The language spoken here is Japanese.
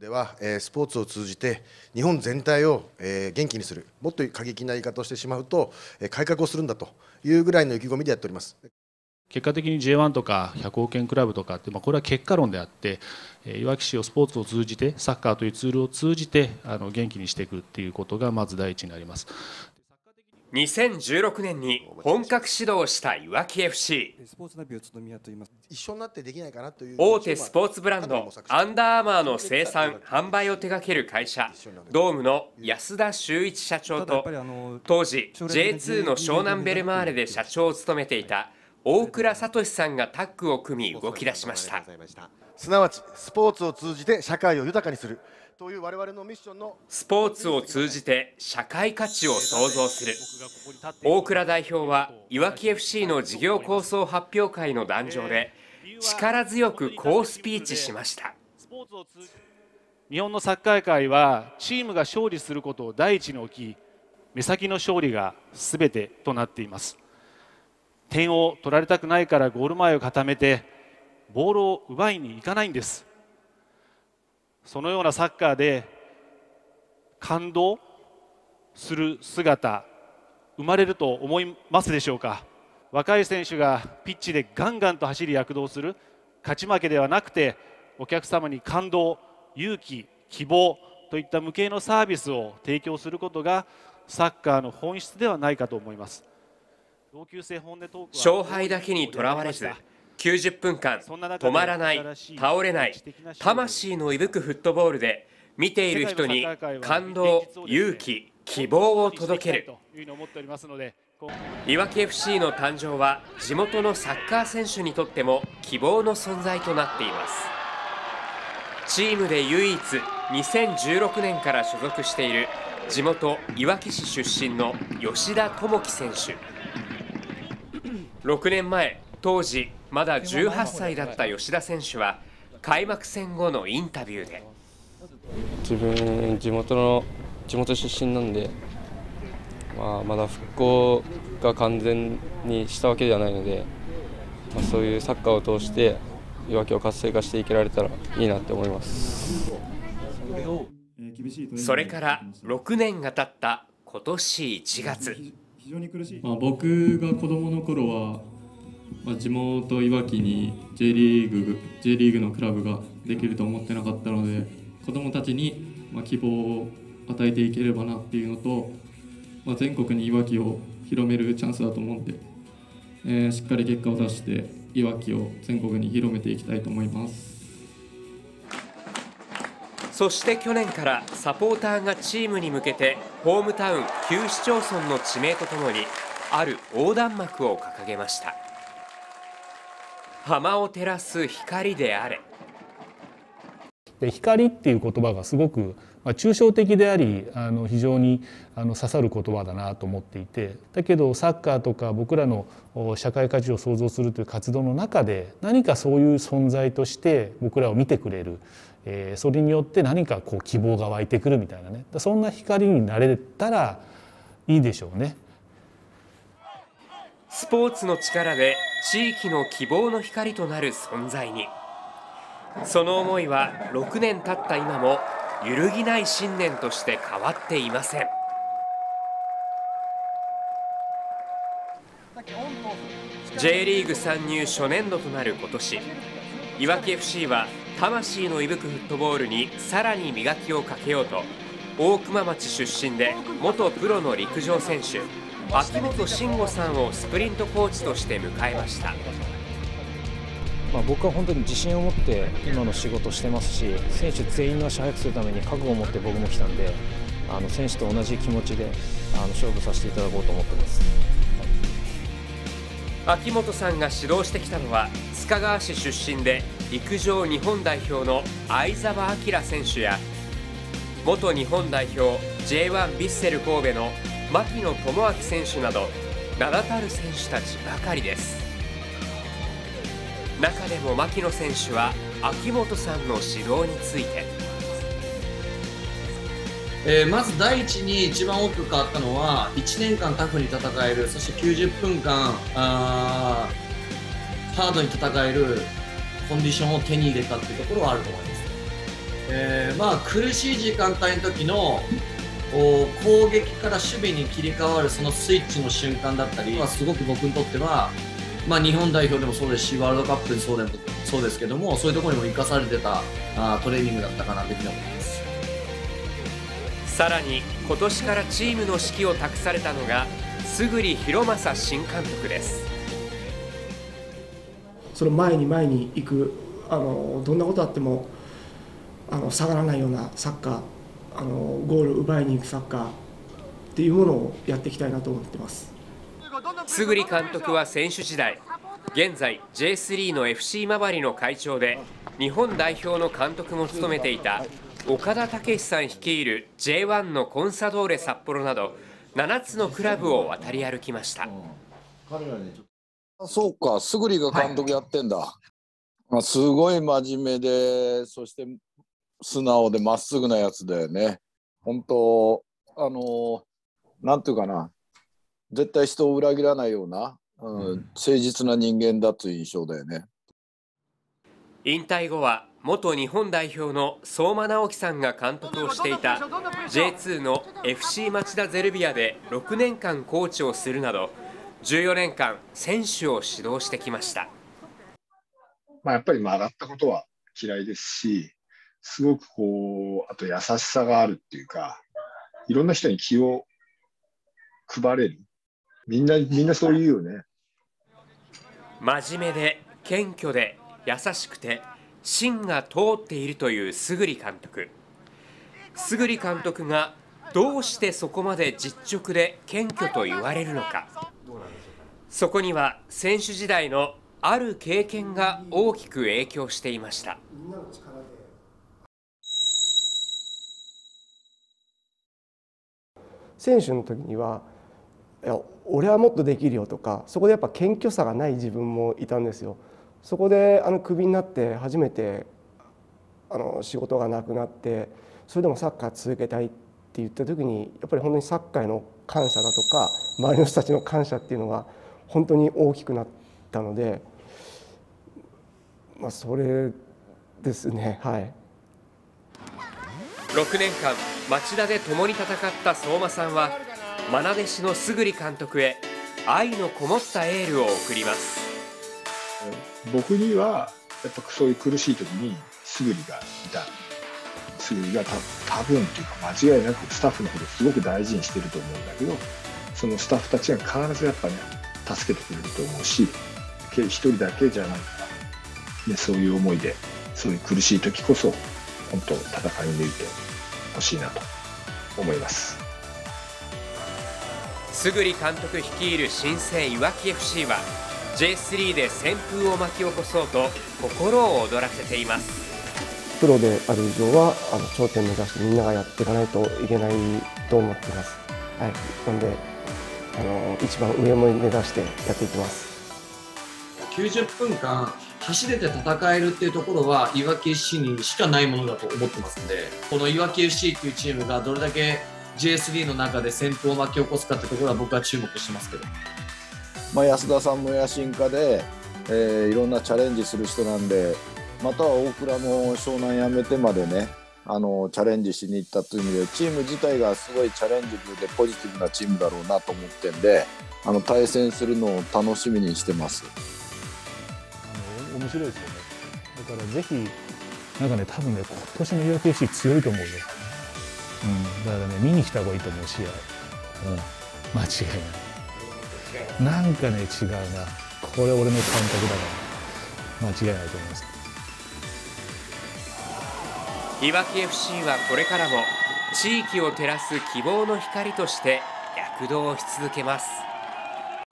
では、え、スポーツを通じて日本全体を、え、元気にするもっと過激な言い方をしてしまうと、え、改革をするんだというぐらいの意気込みでやっております。結果的に J1 とか100億円クラブとかって、まあ、これは結果論であって、え、いわき市をスポーツを通じてサッカーというツールを通じてあの元気にしていくっていうことがまず第一になります。2016年に本格始動したいわき FC 一緒になってできないかなという大手スポーツブランドアンダーアーマーの生産販売を手掛ける会社ドームの安田修一社長と当時 J2 の湘南ベルマーレで社長を務めていた大倉聡さんがタッグを組み動き出しました。すなわちスポーツを通じて社会を豊かにするという我々のミッションのスポーツを通じて社会価値を創造する。大倉代表はいわき FC の事業構想発表会の壇上で力強くこうスピーチしました。日本のサッカー界はチームが勝利することを第一に置き目先の勝利が全てとなっています。点を取られたくないからゴール前を固めてボールを奪いに行かないんですそのようなサッカーで感動する姿生まれると思いますでしょうか？若い選手がピッチでガンガンと走り躍動する勝ち負けではなくてお客様に感動勇気希望といった無形のサービスを提供することがサッカーの本質ではないかと思います。勝敗だけにとらわれず90分間止まらない倒れない魂の息吹くフットボールで見ている人に感動勇気希望を届ける。いわき FC の誕生は地元のサッカー選手にとっても希望の存在となっています。チームで唯一2016年から所属している地元いわき市出身の吉田智樹選手。6年前当時まだ18歳だった吉田選手は開幕戦後のインタビューで。自分地元の地元出身なんで、まあ、まだ復興が完全にしたわけではないので、まあ、そういうサッカーを通していわきを活性化していけられたらいいなって思います。それから6年が経った今年1月。まあ、僕が子どもの頃はまあ、地元いわきに J リーグ J リーグのクラブができると思ってなかったので子どもたちにまあ希望を与えていければなっていうのと、まあ、全国にいわきを広めるチャンスだと思うんで、えー、しっかり結果を出していわきを全国に広めていきたいと思います。そして去年からサポーターがチームに向けてホームタウン旧市町村の地名とともにある横断幕を掲げました。浜を照らす光であれ。で光っていう言葉がすごく抽象的でありあの非常にあの刺さる言葉だなと思っていて。だけどサッカーとか僕らの社会価値を創造するという活動の中で何かそういう存在として僕らを見てくれる、えー、それによって何かこう希望が湧いてくるみたいなね。そんな光になれたらいいでしょうね。スポーツの力で地域の希望の光となる存在に。その思いは6年経った今も揺るぎない信念として変わっていません「J リーグ参入初年度となる今年いわき FC は魂の息吹くフットボールにさらに磨きをかけようと大熊町出身で元プロの陸上選手秋元慎吾さんをスプリントコーチとして迎えました、まあ、僕は本当に自信を持って今の仕事をしてますし選手全員の足速くするために覚悟を持って僕も来たんであの選手と同じ気持ちであの勝負させていただこうと思ってます。秋元さんが指導してきたのは須賀川市出身で陸上日本代表の相澤晃選手や元日本代表 J1 ヴィッセル神戸の牧野智明選手など名だたる選手たちばかりです。中でも牧野選手は秋元さんの指導について、えー、まず第一に一番大きく変わったのは1年間タフに戦えるそして90分間あーハードに戦えるコンディションを手に入れたっていうところはあると思います、えーまあ、苦しい時間帯の時の攻撃から守備に切り替わるそのスイッチの瞬間だったり、まあ、すごく僕にとっては、まあ、日本代表でもそうですしワールドカップでそうでもそうですけどもそういうところにも生かされてたあトレーニングだったかなというふうに思います。さらに今年からチームの指揮を託されたのが菅博正新監督です。その前に前に行くあのどんなことあってもあの下がらないようなサッカーあのゴール奪いに行くサッカーっていうものをやっていきたいなと思ってます。菅監督は選手時代現在 J3 の FC 今治の会長で日本代表の監督も務めていた岡田武さん率いる J1 のコンサドーレ札幌など7つのクラブを渡り歩きました。そうかすぐりが監督やってんだ、はい、すごい真面目でそして素直でまっすぐなやつだよね。本当あのなんていうかな絶対人を裏切らないような、うん、うん、誠実な人間だという印象だよね。引退後は元日本代表の相馬直樹さんが監督をしていた J2 の FC 町田ゼルビアで6年間コーチをするなど14年間選手を指導してきました、まあ、やっぱり曲がったことは嫌いですしすごくこう、あと優しさがあるっていうか、いろんな人に気を配れる。みんな、みんなそう言うよね。真面目で、謙虚で、優しくて、芯が通っているというグリ監督。グリ監督がどうしてそこまで実直で謙虚と言われるのか。そこには選手時代のある経験が大きく影響していました。選手の時にはいや俺はもっとできるよとかそこでやっぱ謙虚さがない自分もいたんですよ。そこであのクビになって初めてあの仕事がなくなってそれでもサッカー続けたいって言った時にやっぱり本当にサッカーへの感謝だとか周りの人たちの感謝っていうのが本当に大きくなったので、まあ、それですねはい。6年間町田で共に戦った相馬さんは愛弟子のグリ監督へ愛のこもったエールを送ります。僕にはやっぱそういう苦しい時にグリがいた。グリがた多分というか間違いなくスタッフのことすごく大事にしてると思うんだけどそのスタッフたちが必ずやっぱね助けてくれると思うし一人だけじゃないから、ね、そういう思いでそういう苦しい時こそ本当戦い抜いてほしいなと思いますグリ監督率いる新生いわき FC は J3 で旋風を巻き起こそうと心を躍らせていますプロである以上はあの頂点目指してみんながやっていかないといけないと思っています。はい、なんであの一番上も目指してやっていきます。90分間走れて戦えるっていうところはいわき FC にしかないものだと思ってますんでこのいわき FC っていうチームがどれだけ J3 の中で旋風を巻き起こすかってところは僕は注目してますけど、まあ、安田さんも野心家で、えー、いろんなチャレンジする人なんでまたは大倉も湘南辞めてまでねあのチャレンジしに行ったという意味でチーム自体がすごいチャレンジブでポジティブなチームだろうなと思ってんであの対戦するのを楽しみにしてます。面白いですよね。だからぜひなんかね多分ね今年の UFC 強いと思うよ、うん、だからね見に来た方がいいと思う試合、うん、間違いないなんかね違うな。これ俺の感覚だから。間違いないと思います。いわき FC はこれからも地域を照らす希望の光として躍動し続けます。